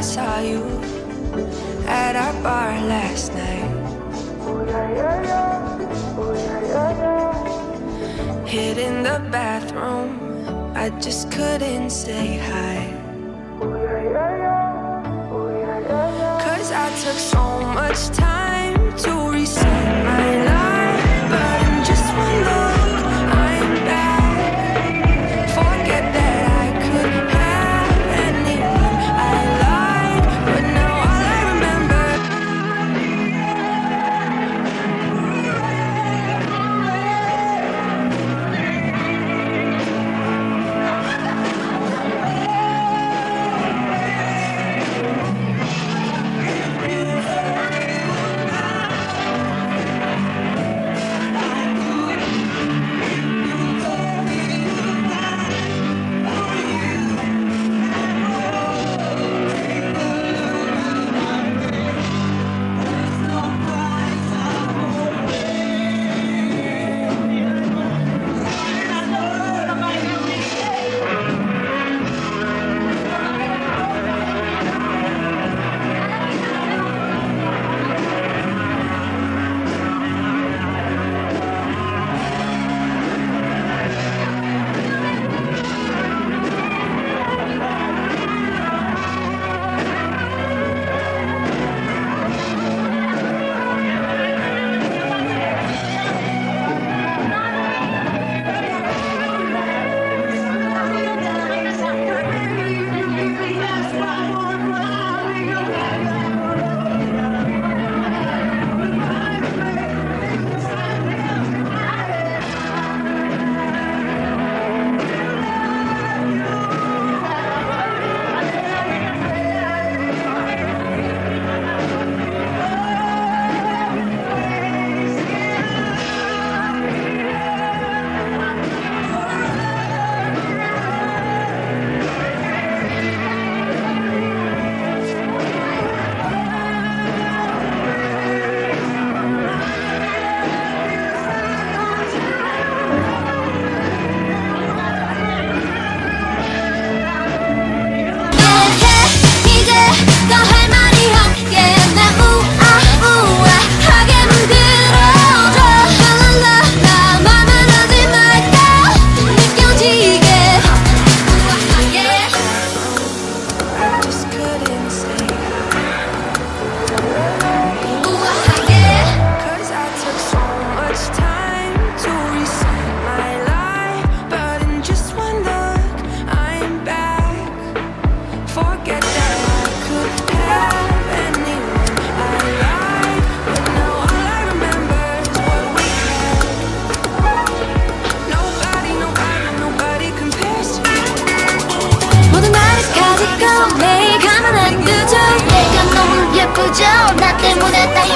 I saw you at our bar last night. Hid in the bathroom, I just couldn't say hi. Cause I took so much time to reset my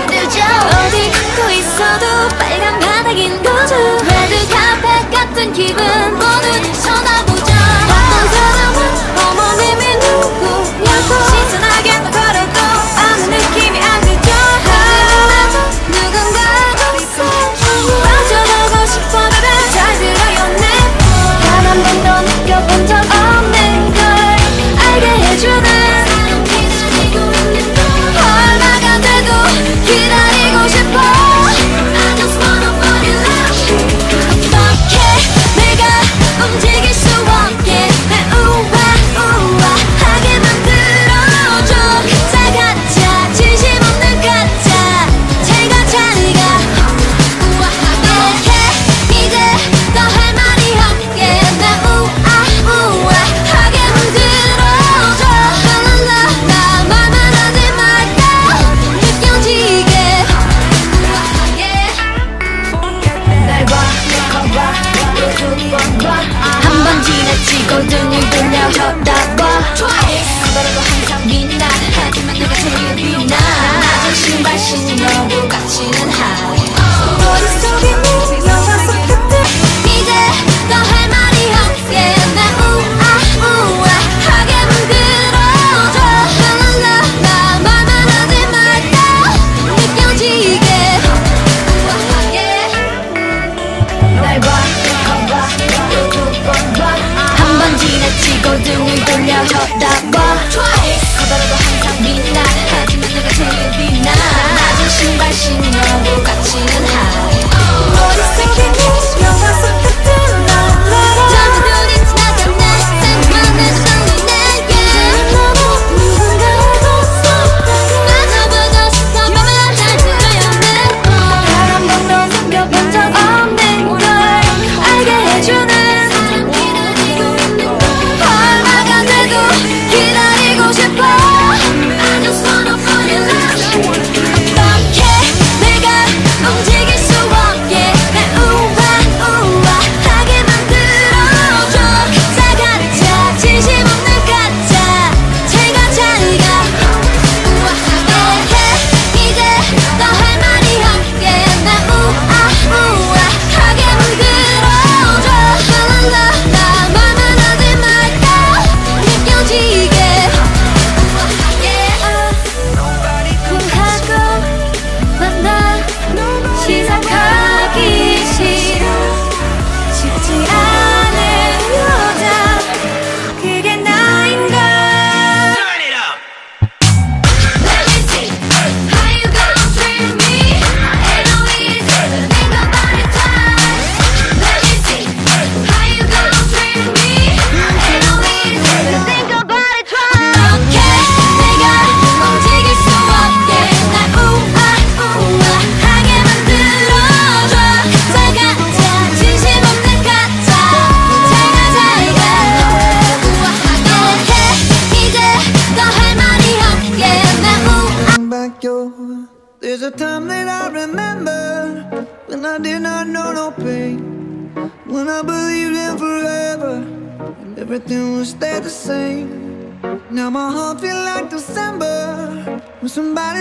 힘들죠? 어디 걷고 있어도 빨간 바닥인 거죠? 레드 카펫 같은 기분. 모두 전화 너무 같이는 high 머릿속에 心啊。I remember when I did not know no pain, when I believed in forever and everything would stay the same. Now my heart feel like December when somebody